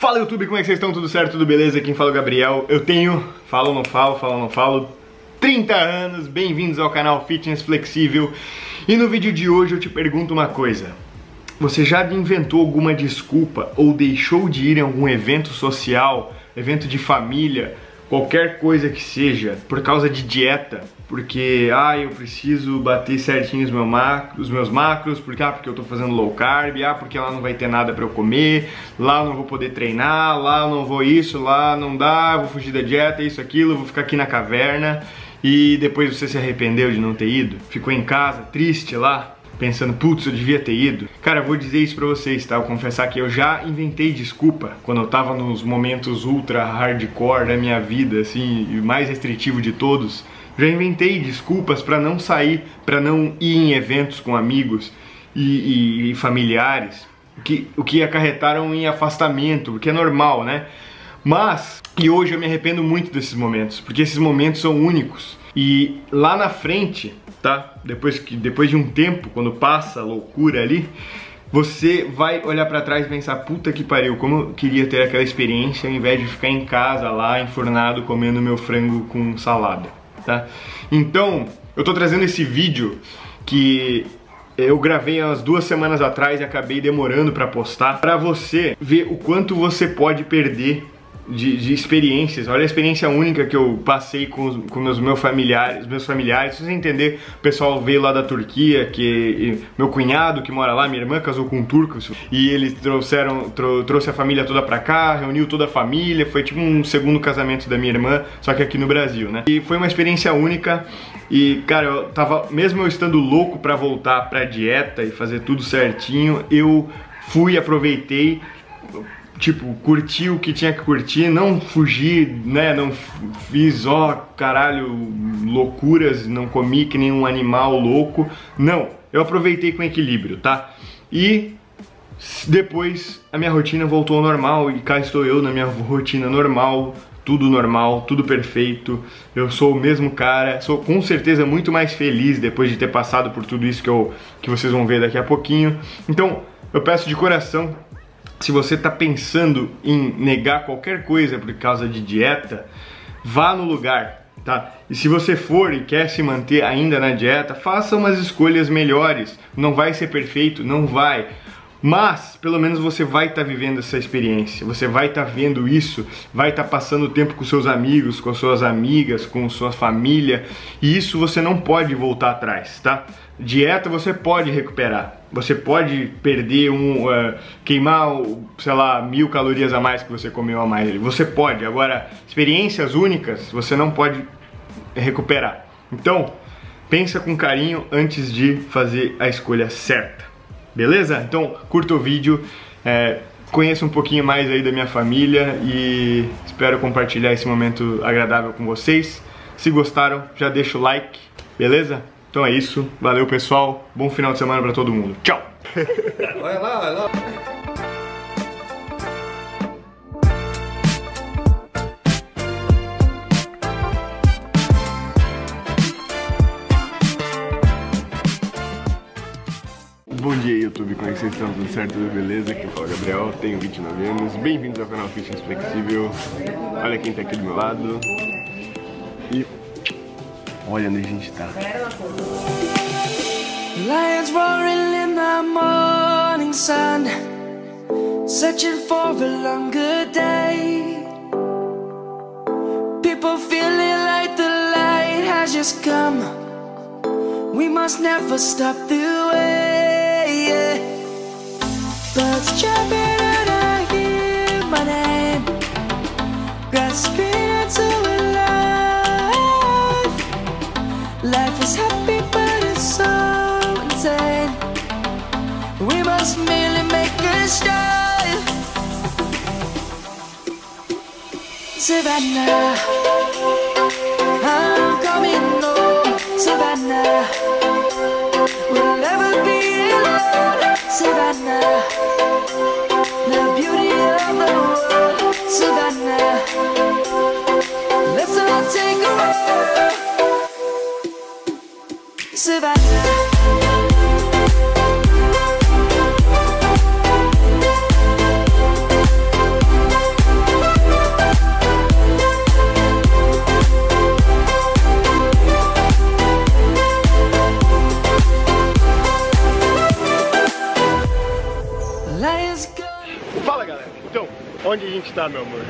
Fala YouTube, como é que vocês estão? Tudo certo? Tudo beleza? Quem fala é o Gabriel. Eu tenho, falo não falo, falo não falo, 30 anos, bem-vindos ao canal Fitness Flexível. E no vídeo de hoje eu te pergunto uma coisa. Você já inventou alguma desculpa ou deixou de ir em algum evento social, evento de família, qualquer coisa que seja, por causa de dieta, porque ah, eu preciso bater certinho os, meu os meus macros, porque ah, porque eu tô fazendo low carb, ah, porque lá não vai ter nada para eu comer, lá eu não vou poder treinar, lá eu não vou isso, lá não dá, vou fugir da dieta, isso aquilo, vou ficar aqui na caverna. E depois você se arrependeu de não ter ido? Ficou em casa, triste lá? pensando, putz, eu devia ter ido. Cara, eu vou dizer isso pra vocês, tá? Eu confessar que eu já inventei desculpa quando eu tava nos momentos ultra hardcore da minha vida, assim, e mais restritivo de todos. Já inventei desculpas para não sair, para não ir em eventos com amigos e, e, e familiares, que, o que acarretaram em afastamento, o que é normal, né? Mas, e hoje eu me arrependo muito desses momentos, porque esses momentos são únicos. E lá na frente, tá? Depois, que, depois de um tempo, quando passa a loucura ali, você vai olhar para trás e pensar, puta que pariu, como eu queria ter aquela experiência ao invés de ficar em casa lá, enfornado, comendo meu frango com salada, tá? Então, eu tô trazendo esse vídeo que eu gravei umas duas semanas atrás e acabei demorando para postar, para você ver o quanto você pode perder de, de, experiências. Olha a experiência única que eu passei com, com meus, meus familiares, meus familiares. Se você entender, o pessoal veio lá da Turquia, que meu cunhado que mora lá, minha irmã casou com um turco, e eles trouxeram, trou, trouxe a família toda pra cá, reuniu toda a família, foi tipo um segundo casamento da minha irmã, só que aqui no Brasil, né? E foi uma experiência única. E, cara, eu tava, mesmo eu estando louco para voltar pra dieta e fazer tudo certinho, eu fui, aproveitei tipo, curti o que tinha que curtir, não fugir, né, não fiz, ó, caralho, loucuras, não comi que nem um animal louco, não, eu aproveitei com equilíbrio, tá? E depois a minha rotina voltou ao normal e cá estou eu na minha rotina normal, tudo normal, tudo perfeito. Eu sou o mesmo cara, sou com certeza muito mais feliz depois de ter passado por tudo isso que, eu, que vocês vão ver daqui a pouquinho. Então, eu peço de coração se você está pensando em negar qualquer coisa por causa de dieta, vá no lugar, tá? E se você for e quer se manter ainda na dieta, faça umas escolhas melhores. Não vai ser perfeito, não vai. Mas, pelo menos você vai estar tá vivendo essa experiência, você vai estar tá vendo isso, vai estar tá passando tempo com seus amigos, com suas amigas, com sua família, e isso você não pode voltar atrás, tá? Dieta você pode recuperar, você pode perder um, uh, queimar, sei lá, mil calorias a mais que você comeu a mais, você pode, agora, experiências únicas você não pode recuperar. Então, pensa com carinho antes de fazer a escolha certa. Beleza? Então curta o vídeo, é, conheça um pouquinho mais aí da minha família e espero compartilhar esse momento agradável com vocês. Se gostaram, já deixa o like, beleza? Então é isso, valeu pessoal, bom final de semana pra todo mundo. Tchau! Vai lá, vai lá. Bom dia YouTube, como é que vocês estão? Tudo certo? Tudo beleza? Aqui fala Gabriel, tenho 29 anos, bem-vindos ao canal Fitness Flexível Olha quem tá aqui do meu lado E olha onde a gente tá Lions roaring in the morning sun Searching for a longer day. People feeling like the light has just come. We must never stop the way Birds jumping We must merely make a start. Savannah tá, meu amor?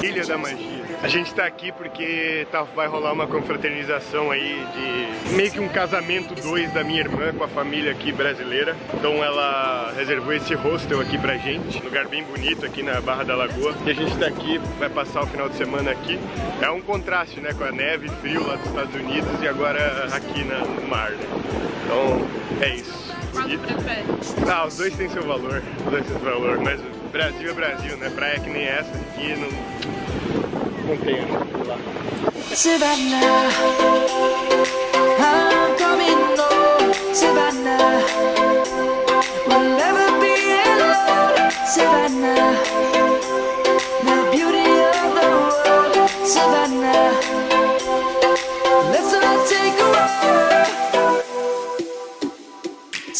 Ilha da Magia. A gente tá aqui porque tá, vai rolar uma confraternização aí de meio que um casamento dois da minha irmã com a família aqui brasileira. Então ela reservou esse hostel aqui pra gente, lugar bem bonito aqui na Barra da Lagoa. E a gente tá aqui, vai passar o final de semana aqui. É um contraste, né, com a neve, frio lá dos Estados Unidos e agora aqui na, no mar, né? Então é isso. E... Ah, os dois têm seu valor, os dois têm seu valor, mas Brasil é Brasil, né? Praia que nem essa aqui não, não tem, né? lá. Savannah, I'm coming home, Savannah. We'll never be alone, Savannah.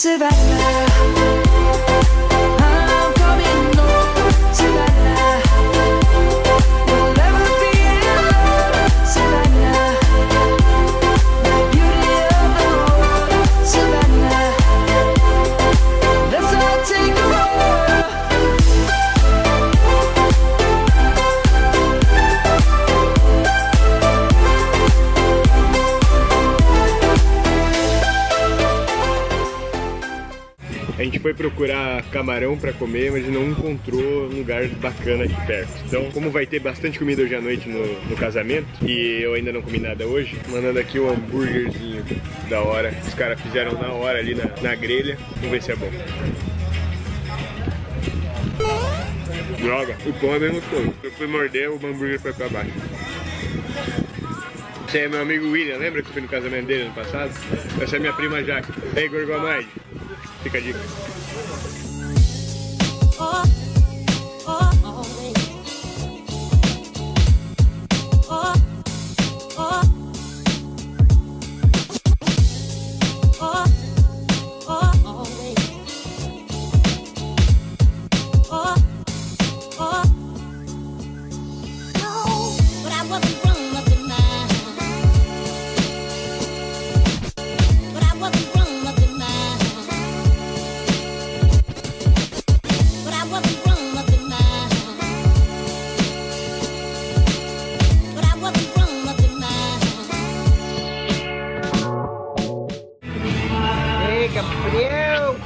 survivor foi procurar camarão pra comer, mas não encontrou um lugar bacana aqui perto. Então, como vai ter bastante comida hoje à noite no, no casamento, e eu ainda não comi nada hoje, mandando aqui o hambúrguerzinho da hora. Os caras fizeram na hora ali na, na grelha. Vamos ver se é bom. Droga, o pão é bem gostoso. Eu fui morder, o hambúrguer foi pra baixo. Esse é meu amigo William, lembra que eu fui no casamento dele ano passado? Essa é minha prima Jaque. Ei, Gorgomaide, fica a dica.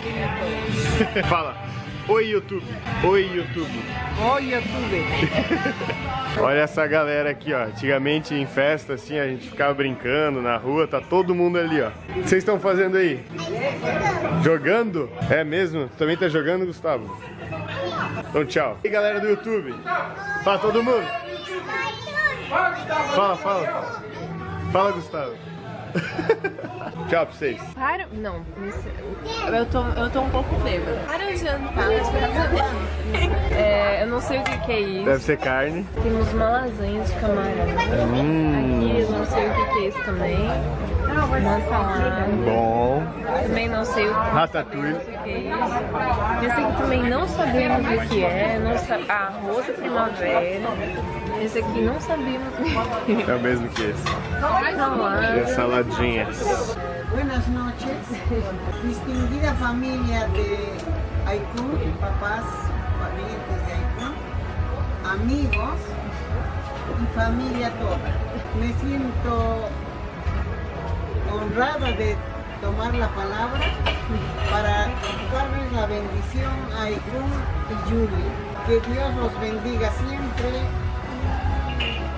Fala. Oi, YouTube. Oi, YouTube. Olha tudo! Olha essa galera aqui, ó. Antigamente em festa, assim, a gente ficava brincando na rua, tá todo mundo ali, ó. O que vocês estão fazendo aí? Jogando? É mesmo? Também tá jogando, Gustavo? Então, tchau. E aí, galera do YouTube? Fala todo mundo. Fala, fala. Fala, Gustavo. tchau pra vocês. Para. Não, eu tô, eu tô um pouco bêbada. Para o jantar. É, eu não sei o que, que é isso. Deve ser carne. Temos uma lasanha de camarão. Aqui eu não sei o que, que é isso também. Bom. Também não sei o que, Ratatouille. o que que é isso. Esse aqui também não sabemos o que é. Não sa... ah, arroz da primavera. Esse aqui não sabemos o que é. É o mesmo que esse. E Salada. as saladinhas. Buenas noches, distinguida familia de Aicún, papás, parientes de Aicún, amigos y familia toda. Me siento honrada de tomar la palabra para darles la bendición a Aicún y Julie. Que Dios los bendiga siempre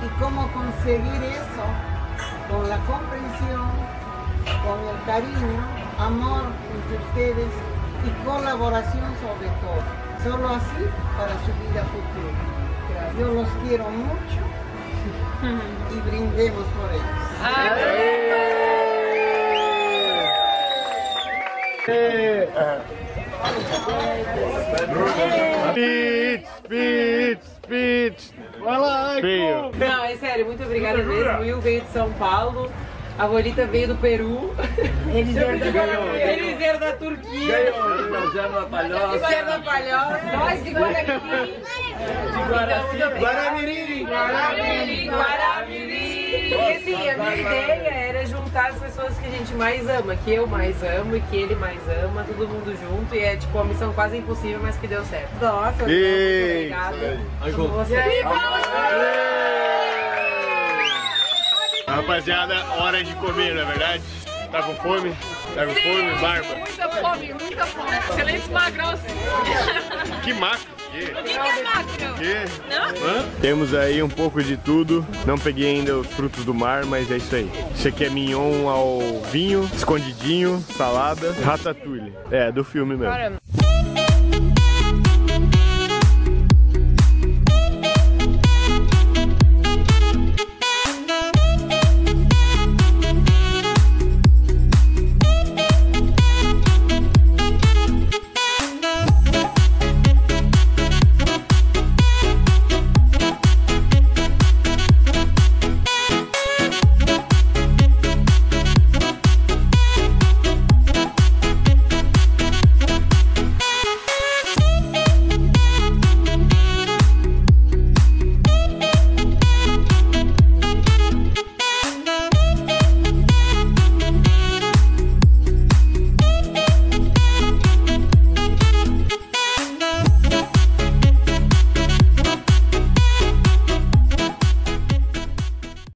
y cómo conseguir eso con la comprensión, con el cariño, amor entre ustedes y colaboración sobre todo. Solo así para su vida futura. Yo los quiero mucho y brindemos por ellos. Pits, pits, pits. Vai lá. Não, é sério, muito obrigada mesmo. O Will veio de São Paulo, a Bolita veio do Peru, Eliseiro da Turquia, Eliseiro da Palhoça, nós de Guaramirim, Guaramirim, Guaramirim, Guaramirim. Porque assim, a minha ideia era juntar as pessoas que a gente mais ama, que eu mais amo e que ele mais ama, todo mundo junto. E é tipo uma missão quase impossível, mas que deu certo. Nossa, Muito Ei, obrigada. Rapaziada, hora de comer, não é verdade? Tá com fome? Tá com fome, barba? Muita fome, muita fome. Excelentes magrão. Que macro! Que? que é macro? Que? Não? Hã? Temos aí um pouco de tudo. Não peguei ainda os frutos do mar, mas é isso aí. Isso aqui é mignon ao vinho, escondidinho, salada, ratatouille. É, do filme mesmo. Cara,